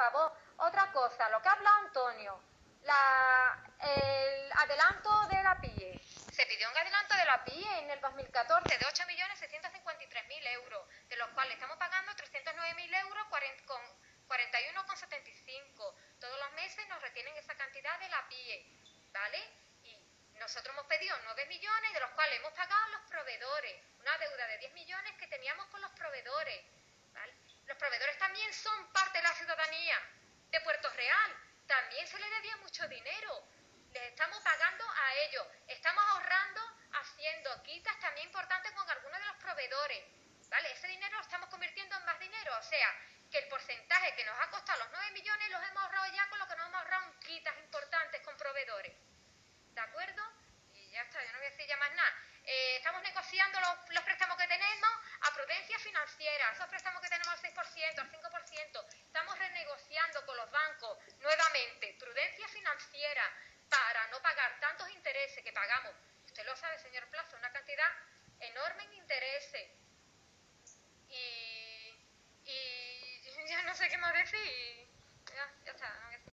favor. Otra cosa, lo que ha hablado Antonio, la, el adelanto de la PIE. Se pidió un adelanto de la PIE en el 2014 de 8.653.000 euros, de los cuales estamos pagando 309.000 euros con 41,75. Todos los meses nos retienen esa cantidad de la PIE, ¿vale? Y nosotros hemos pedido 9 millones, de los cuales hemos pagado a los proveedores, una deuda de 10 millones que teníamos con los proveedores, proveedores también son parte de la ciudadanía de Puerto Real, también se les debía mucho dinero, les estamos pagando a ellos, estamos ahorrando, haciendo quitas también importantes con algunos de los proveedores, ¿vale? Ese dinero lo estamos convirtiendo en más dinero, o sea, que el porcentaje que nos ha costado los 9 millones los hemos ahorrado ya con lo que nos hemos ahorrado en quitas importantes con proveedores. ¿De acuerdo? Y ya está, yo no voy a decir ya más nada. Eh, estamos negociando los, los, a prudencia financiera, esos préstamos que tenemos al 6%, al 5%. Estamos renegociando con los bancos nuevamente, prudencia financiera, para no pagar tantos intereses que pagamos. Usted lo sabe, señor Plazo, una cantidad enorme en intereses. Y, y ya no sé qué más decir. Ya, ya está.